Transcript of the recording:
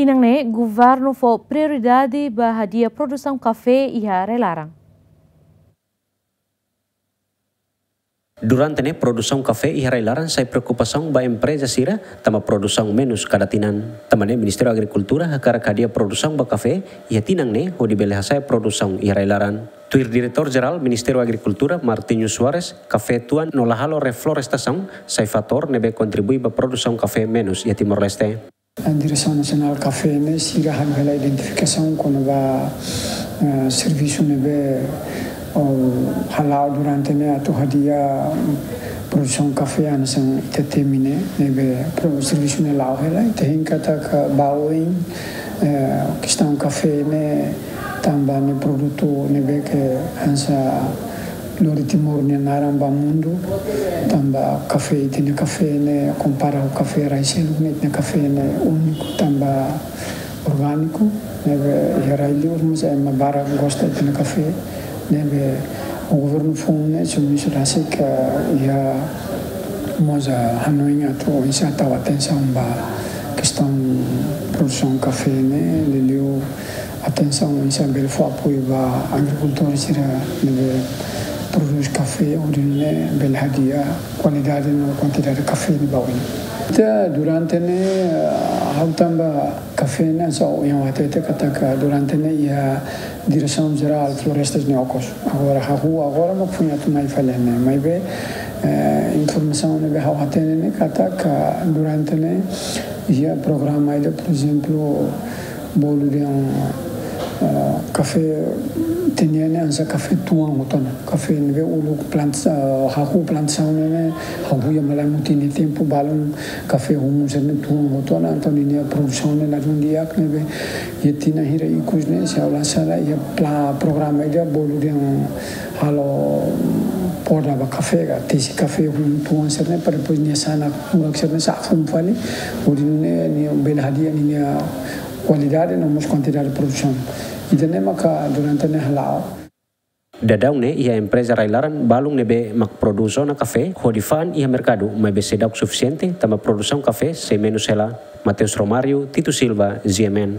Tinang ne, governo fo prioridade bahadia produção café e relarang. Durante ne produção café e relaran sai preocupação ba empresa sira tama produção menos cada tinan. Tama ne Ministério Agricultura hakara kadia produção ba café e tinang ne ho dibele sai produção e relaran. Tuir Diretor Geral Ministério da Agricultura Martinho Soares, café tuan no lahalo reflorestação sai fator nebe contribui ba produção café menos e Timor Leste. En Direção Nacional KFM silahan hela identificação quando ba serviço nebe halal durante ne atu hadia produção café anasan ite temine nebe serviço ne lau hela ite hinka tak baoin questão café ne tambane produto nebe que ansa no ritmo morne naramba mundo tamba café tene café né compara o café raicelo ne café né único tamba orgânico né neve herailio mas é uma bara gosta tene café né o governo fune sumiso rase que ia moza hanoinha tu isa tava atenção ba questão produção café né lelio atenção isa belfo apoio ba agricultores ira neve produz café urine bel hadia qualidade no quantidade de café ni bawin durante ne hautamba café ne so yang wate te kata durante ne ia direção geral florestas neocos agora rua agora não punha tu mai falene mai informação ne be hawatene ne kata ka durante ne ia programa por exemplo bolo de um café tinha ne ansa café tuang utona café ne be ulu planta haku plantação ne haku ya malai mutini tempo balum café humu serne tuang utona antoni ne produção ne la dundia ne be yetina hira ikus ne se ala sala ya pla programa ida bolu de halo porda ba café ga. Tesi café hum tuang serne para depois ne sana urak serne sa fali udine ne bel hadia ne qualidade não mais quantidade de produção maka durante ne ia empresa railaran balung nebe mak produção na café, hodifan ia mercado, mas be sedau suficiente tama produção café sem menos. Mateus Romário, Tito Silva, GMN.